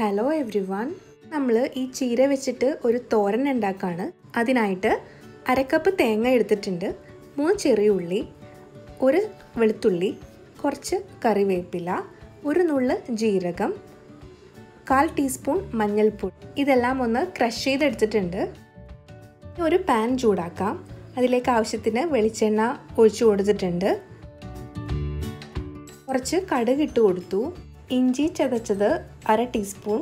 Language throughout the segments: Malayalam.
ഹലോ എവ്രി വൺ നമ്മൾ ഈ ചീര വെച്ചിട്ട് ഒരു തോരൻ ഉണ്ടാക്കുകയാണ് അതിനായിട്ട് അരക്കപ്പ് തേങ്ങ എടുത്തിട്ടുണ്ട്. മൂന്ന് ചെറിയ ഉള്ളി ഒരു വെളുത്തുള്ളി കുറച്ച് കറിവേപ്പില ഒരു നുള്ള് ജീരകം കാൽ ടീസ്പൂൺ മഞ്ഞൾപ്പൊടി. ഇതെല്ലാം ഒന്ന് ക്രഷ് ചെയ്തെടുത്തിട്ടുണ്ട്. ഒരു പാൻ ചൂടാക്കാം. അതിലേക്ക് ആവശ്യത്തിന് വെളിച്ചെണ്ണ ഒഴിച്ചു കൊടുത്തിട്ടുണ്ട്. കുറച്ച് കടുക് ഇട്ട് കൊടുത്തു. ഇഞ്ചി ചതച്ചത് അര ടീസ്പൂൺ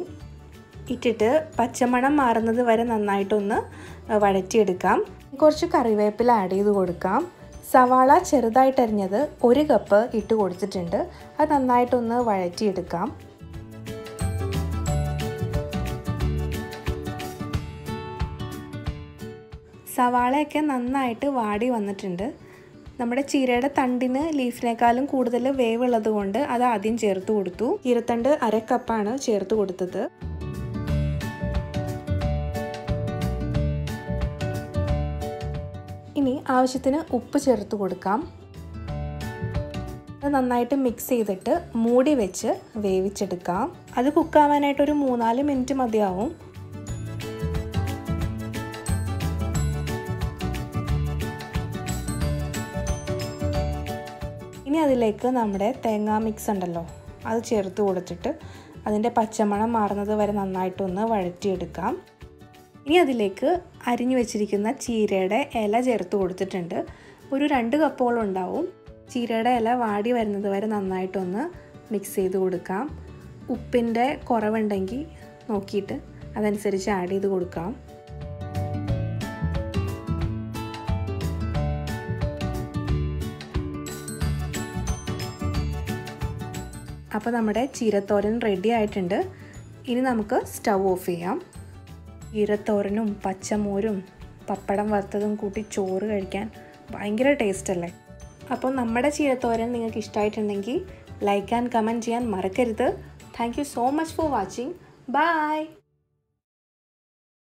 ഇട്ടിട്ട് പച്ചമണം മാറുന്നത് വരെ നന്നായിട്ടൊന്ന് വഴറ്റിയെടുക്കാം. കുറച്ച് കറിവേപ്പില ആഡ് ചെയ്ത് കൊടുക്കാം. സവാള ചെറുതായിട്ട് അരിഞ്ഞത് ഒരു കപ്പ് ഇട്ട് കൊടുത്തിട്ടുണ്ട്. അത് നന്നായിട്ടൊന്ന് വഴറ്റിയെടുക്കാം. സവാളയൊക്കെ നന്നായിട്ട് വാടി വന്നിട്ടുണ്ട്. നമ്മുടെ ചീരയുടെ തണ്ടിന് ലീഫിനേക്കാളും കൂടുതൽ വേവ് കൊണ്ട് അത് ആദ്യം ചേർത്ത് കൊടുത്തു. ചീരത്തണ്ട് അര കപ്പാണ് ചേർത്ത് കൊടുത്തത്. ഇനി ആവശ്യത്തിന് ഉപ്പ് ചേർത്ത് കൊടുക്കാം. നന്നായിട്ട് മിക്സ് ചെയ്തിട്ട് മൂടി വെച്ച് വേവിച്ചെടുക്കാം. അത് കുക്കാവാനായിട്ട് ഒരു മൂന്നാൽ മിനിറ്റ് മതിയാവും. ഇനി അതിലേക്ക് നമ്മുടെ തേങ്ങാ മിക്സ് ഉണ്ടല്ലോ. അത് ചേർത്ത് കൊടുത്തിട്ട് അതിന്റെ പച്ചമണം മാറുന്നത് വരെ നന്നായിട്ടൊന്ന് വഴറ്റിയെടുക്കാം. ഇനി അതിലേക്ക് അരിഞ്ഞു വെച്ചിരിക്കുന്ന ചീരയുടെ ഇല ചേർത്ത് കൊടുത്തിട്ടുണ്ട്. ഒരു രണ്ട് കപ്പോളം ഉണ്ടാവും. ചീരയുടെ ഇല വാടി വരുന്നത് വരെ നന്നായിട്ടൊന്ന് മിക്സ് ചെയ്ത് കൊടുക്കാം. ഉപ്പിന്റെ കുറവുണ്ടെങ്കിൽ നോക്കിയിട്ട് അതനുസരിച്ച് ആഡ് ചെയ്ത് കൊടുക്കാം. അപ്പോൾ നമ്മുടെ ചീരത്തോരൻ റെഡി ആയിട്ടുണ്ട്. ഇനി നമുക്ക് സ്റ്റൗ ഓഫ് ചെയ്യാം. ചീരത്തോരനും പച്ചമോരും പപ്പടം വറുത്തതും കൂട്ടി ചോറ് കഴിക്കാൻ ഭയങ്കര ടേസ്റ്റ് അല്ലേ? അപ്പോൾ നമ്മുടെ ചീരത്തോരൻ നിങ്ങൾക്ക് ഇഷ്ടമായിട്ടുണ്ടെങ്കിൽ ലൈക്ക് ആൻഡ് കമന്റ് ചെയ്യാൻ മറക്കരുത്. Thank so much for watching bye